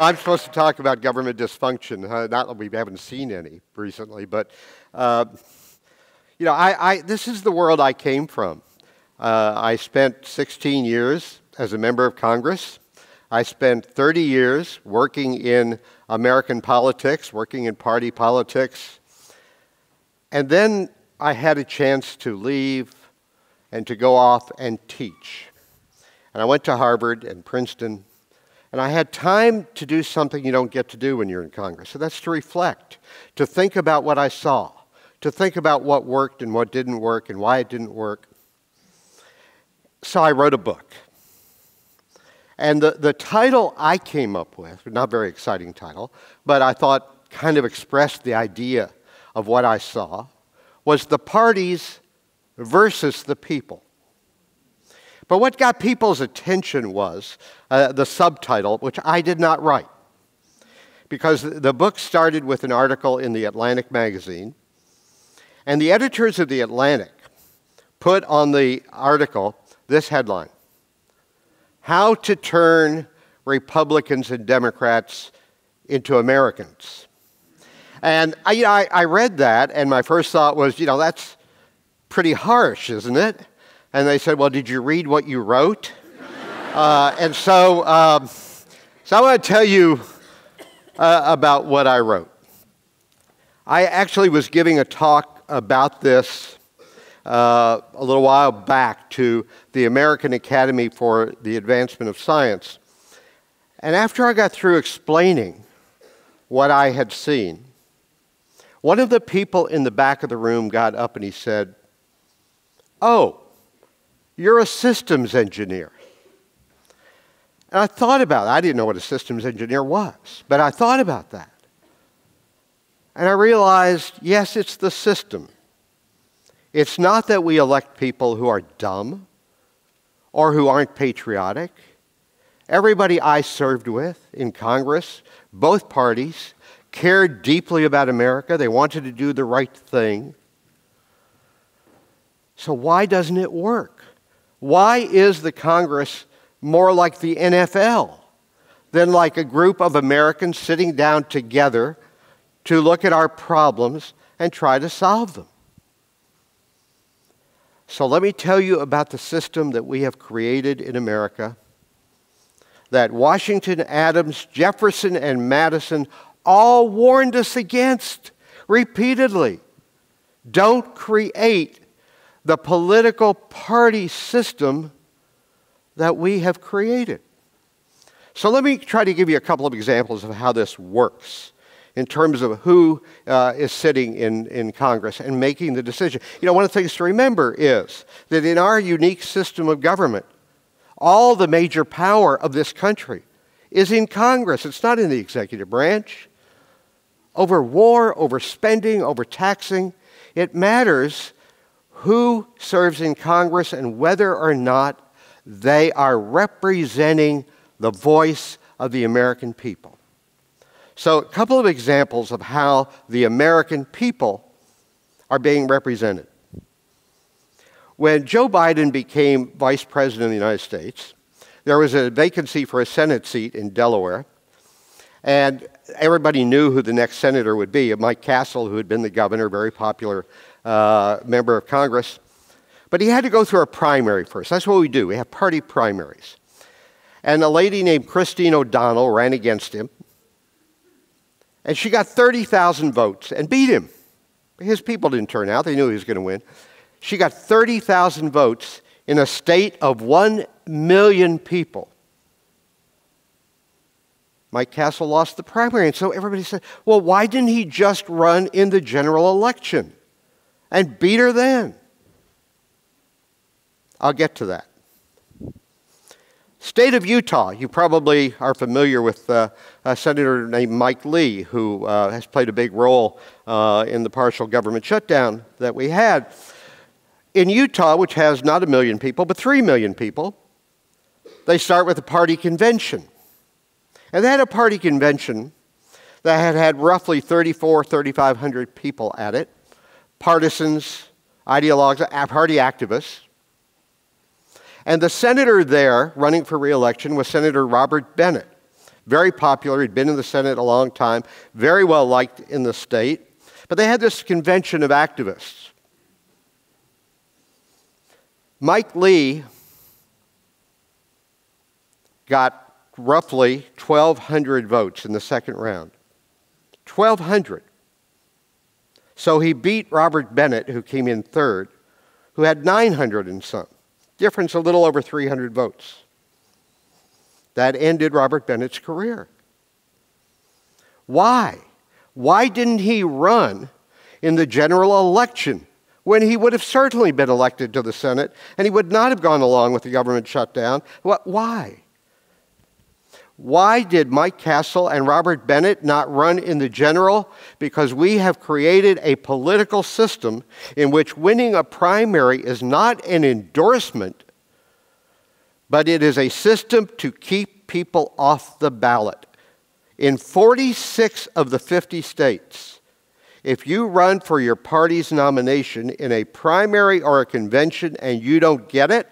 I'm supposed to talk about government dysfunction. Not that we haven't seen any recently, but uh, you know, I, I, this is the world I came from. Uh, I spent 16 years as a member of Congress. I spent 30 years working in American politics, working in party politics. And then I had a chance to leave and to go off and teach. And I went to Harvard and Princeton and I had time to do something you don't get to do when you're in Congress. So that's to reflect, to think about what I saw, to think about what worked and what didn't work and why it didn't work. So I wrote a book. And the, the title I came up with, not very exciting title, but I thought kind of expressed the idea of what I saw, was the parties versus the people. But what got people's attention was uh, the subtitle, which I did not write. Because the book started with an article in the Atlantic magazine, and the editors of the Atlantic put on the article this headline How to Turn Republicans and Democrats into Americans. And I, you know, I, I read that, and my first thought was, you know, that's pretty harsh, isn't it? And they said, Well, did you read what you wrote? uh, and so, um, so I want to tell you uh, about what I wrote. I actually was giving a talk about this uh, a little while back to the American Academy for the Advancement of Science. And after I got through explaining what I had seen, one of the people in the back of the room got up and he said, Oh, you're a systems engineer. And I thought about it. I didn't know what a systems engineer was, but I thought about that. And I realized yes, it's the system. It's not that we elect people who are dumb or who aren't patriotic. Everybody I served with in Congress, both parties, cared deeply about America. They wanted to do the right thing. So, why doesn't it work? Why is the Congress more like the NFL than like a group of Americans sitting down together to look at our problems and try to solve them? So let me tell you about the system that we have created in America that Washington, Adams, Jefferson, and Madison all warned us against repeatedly. Don't create the political party system that we have created. So let me try to give you a couple of examples of how this works in terms of who uh, is sitting in, in Congress and making the decision. You know, one of the things to remember is that in our unique system of government, all the major power of this country is in Congress. It's not in the executive branch. Over war, over spending, over taxing, it matters who serves in Congress and whether or not they are representing the voice of the American people. So, a couple of examples of how the American people are being represented. When Joe Biden became vice president of the United States, there was a vacancy for a Senate seat in Delaware, and everybody knew who the next senator would be Mike Castle, who had been the governor, very popular uh, member of Congress. But he had to go through a primary first. That's what we do. We have party primaries. And a lady named Christine O'Donnell ran against him. And she got 30,000 votes and beat him. His people didn't turn out, they knew he was going to win. She got 30,000 votes in a state of 1 million people. Mike Castle lost the primary. And so everybody said, well, why didn't he just run in the general election? And beat her then. I'll get to that. State of Utah, you probably are familiar with uh, a senator named Mike Lee, who uh, has played a big role uh, in the partial government shutdown that we had. In Utah, which has not a million people, but three million people, they start with a party convention. And they had a party convention that had had roughly 34, 3,500 people at it partisans, ideologues, party activists. And the senator there running for reelection was Senator Robert Bennett. very popular. He'd been in the Senate a long time, very well liked in the state. But they had this convention of activists. Mike Lee got roughly 1,200 votes in the second round. 1,200. So he beat Robert Bennett, who came in third, who had 900 and some. Difference a little over 300 votes. That ended Robert Bennett's career. Why? Why didn't he run in the general election when he would have certainly been elected to the Senate and he would not have gone along with the government shutdown? Why? Why did Mike Castle and Robert Bennett not run in the general? Because we have created a political system in which winning a primary is not an endorsement, but it is a system to keep people off the ballot. In 46 of the 50 states, if you run for your party's nomination in a primary or a convention and you don't get it,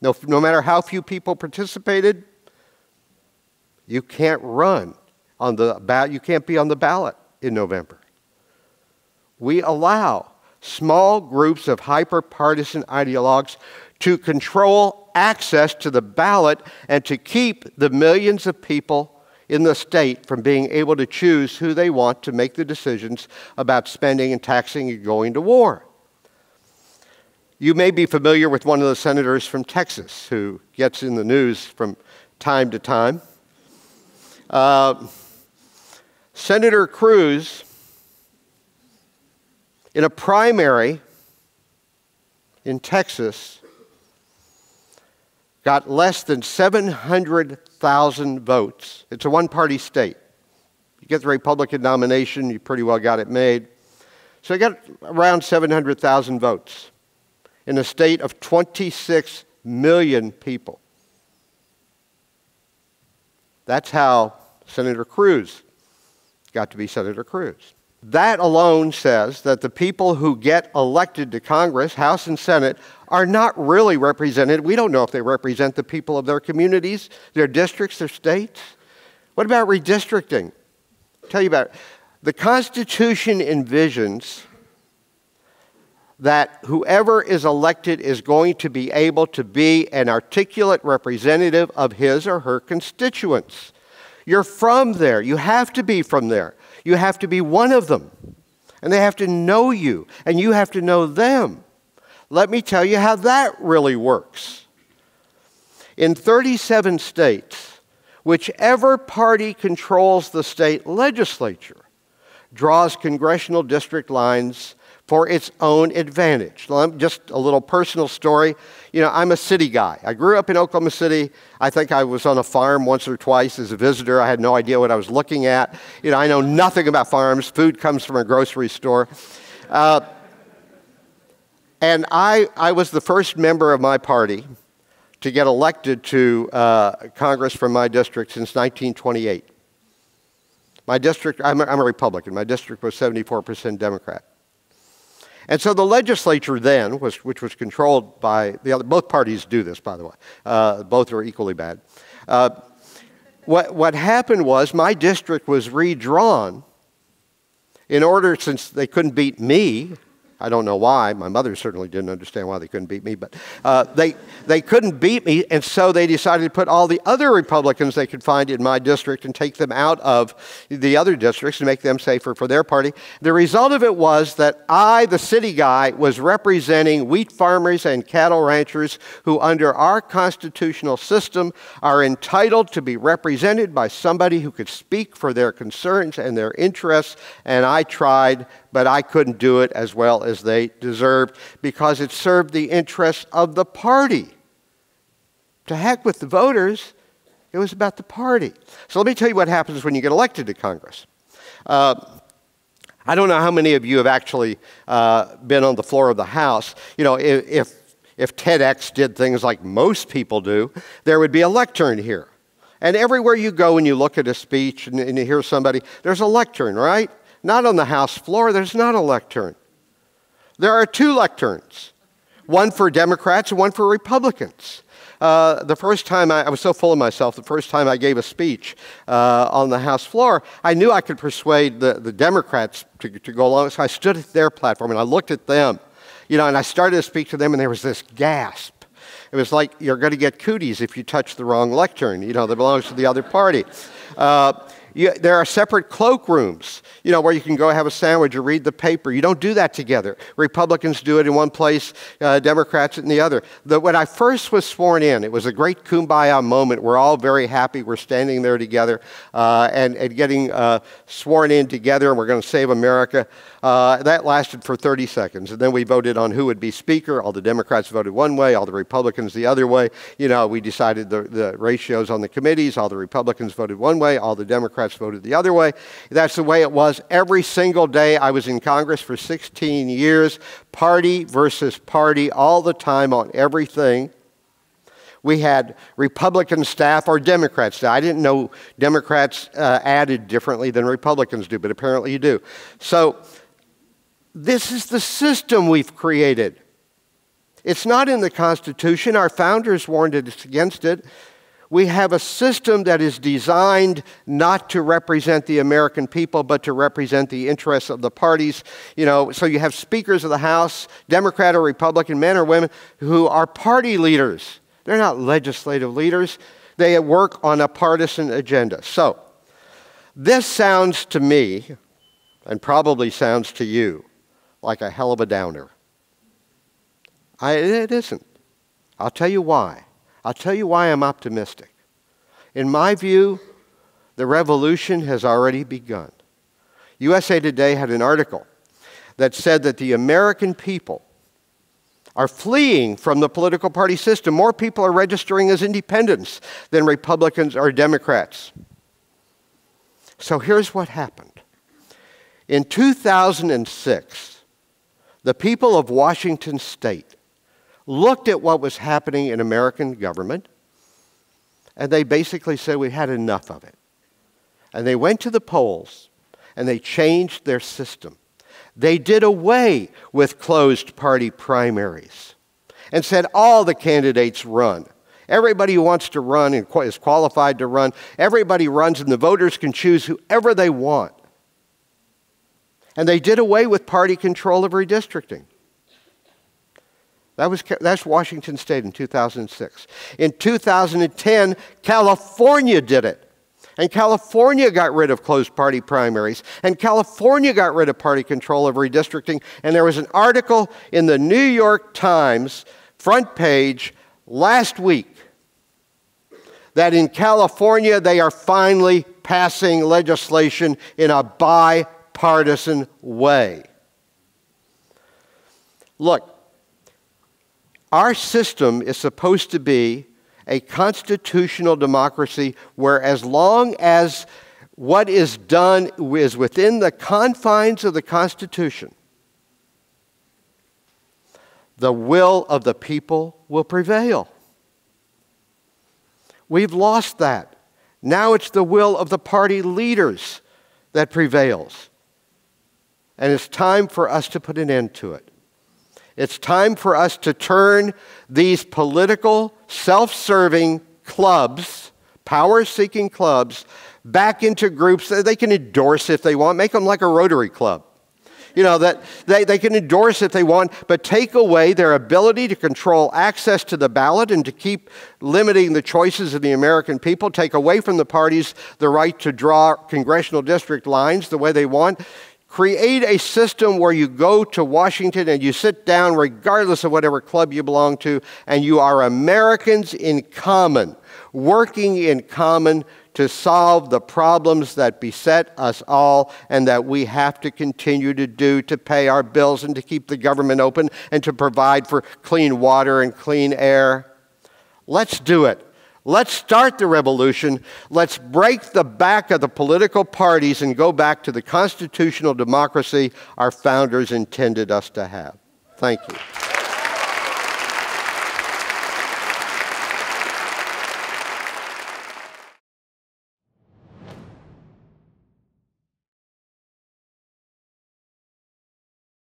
no, no matter how few people participated, you can't run on the ballot. You can't be on the ballot in November. We allow small groups of hyper partisan ideologues to control access to the ballot and to keep the millions of people in the state from being able to choose who they want to make the decisions about spending and taxing and going to war. You may be familiar with one of the senators from Texas who gets in the news from time to time. Uh, Senator Cruz, in a primary in Texas, got less than 700,000 votes. It's a one party state. You get the Republican nomination, you pretty well got it made. So he got around 700,000 votes in a state of 26 million people. That's how Senator Cruz got to be Senator Cruz. That alone says that the people who get elected to Congress, House and Senate, are not really represented. We don't know if they represent the people of their communities, their districts, their states. What about redistricting? I'll tell you about it. The Constitution envisions that whoever is elected is going to be able to be an articulate representative of his or her constituents. You're from there. You have to be from there. You have to be one of them. And they have to know you, and you have to know them. Let me tell you how that really works. In 37 states, whichever party controls the state legislature draws congressional district lines for its own advantage. Just a little personal story. You know, I'm a city guy. I grew up in Oklahoma City. I think I was on a farm once or twice as a visitor. I had no idea what I was looking at. You know, I know nothing about farms. Food comes from a grocery store. Uh, and I, I was the first member of my party to get elected to uh, Congress from my district since 1928. My district, I'm a, I'm a Republican. My district was 74% Democrat. And so the legislature then, was, which was controlled by the other, both parties do this, by the way, uh, both are equally bad. Uh, what, what happened was my district was redrawn in order, since they couldn't beat me, I don't know why. My mother certainly didn't understand why they couldn't beat me, but uh, they, they couldn't beat me, and so they decided to put all the other Republicans they could find in my district and take them out of the other districts and make them safer for their party. The result of it was that I, the city guy, was representing wheat farmers and cattle ranchers who, under our constitutional system, are entitled to be represented by somebody who could speak for their concerns and their interests, and I tried but I couldn't do it as well as they deserved because it served the interests of the party. To heck with the voters, it was about the party. So let me tell you what happens when you get elected to Congress. Uh, I don't know how many of you have actually uh, been on the floor of the House. You know, if, if, TEDx did things like most people do, there would be a lectern here. And everywhere you go and you look at a speech and, and you hear somebody, there's a lectern, right? Not on the House floor, there's not a lectern. There are two lecterns one for Democrats and one for Republicans. uh, the first time I, I, was so full of myself, the first time I gave a speech uh, on the House floor, I knew I could persuade the, the Democrats to, to go along. So I stood at their platform and I looked at them, you know, and I started to speak to them, and there was this gasp. It was like you're going to get cooties if you touch the wrong lectern, you know, that belongs to the other party. Uh, you, there are separate cloakrooms, you know, where you can go have a sandwich or read the paper. You don't do that together. Republicans do it in one place, uh, Democrats in the other. The, when I first was sworn in, it was a great kumbaya moment. We're all very happy. We're standing there together uh, and, and getting uh, sworn in together, and we're going to save America. Uh, that lasted for 30 seconds. And then we voted on who would be Speaker. All the Democrats voted one way, all the Republicans the other way. You know, we decided the, the ratios on the committees. All the Republicans voted one way, all the Democrats voted the other way. That's the way it was every single day I was in Congress for 16 years, party versus party, all the time on everything we had Republican staff or Democrats. I didn't know Democrats uh, added differently than Republicans do, but apparently you do. So this is the system we've created. It's not in the Constitution. Our founders warned us against it. We have a system that is designed not to represent the American people, but to represent the interests of the parties. You know, so you have speakers of the House, Democrat or Republican, men or women, who are party leaders. They're not legislative leaders. They work on a partisan agenda. So, this sounds to me, and probably sounds to you, like a hell of a downer. I, it isn't. I'll tell you why. I'll tell you why I'm optimistic. In my view, the revolution has already begun. USA Today had an article that said that the American people are fleeing from the political party system. More people are registering as independents than Republicans or Democrats. So here's what happened. In 2006, the people of Washington state looked at what was happening in American government and they basically said, We had enough of it. And they went to the polls and they changed their system. They did away with closed party primaries and said all the candidates run. Everybody who wants to run and is qualified to run, everybody runs, and the voters can choose whoever they want. And they did away with party control of redistricting. That was, that's Washington State in 2006. In 2010, California did it. And California got rid of closed party primaries. And California got rid of party control of redistricting. And there was an article in the New York Times front page last week that in California they are finally passing legislation in a bi partisan way. Look, our system is supposed to be a constitutional democracy where, as long as what is done is within the confines of the Constitution, the will of the people will prevail. We've lost that. Now it's the will of the party leaders that prevails. And it's time for us to put an end to it. It's time for us to turn these political, self serving clubs, power seeking clubs, back into groups that they can endorse if they want, make them like a Rotary Club. You know, that they, they can endorse if they want, but take away their ability to control access to the ballot and to keep limiting the choices of the American people, take away from the parties the right to draw congressional district lines the way they want. Create a system where you go to Washington and you sit down, regardless of whatever club you belong to, and you are Americans in common, working in common to solve the problems that beset us all and that we have to continue to do to pay our bills and to keep the government open and to provide for clean water and clean air. Let's do it. Let's start the revolution. Let's break the back of the political parties and go back to the constitutional democracy our founders intended us to have. Thank you.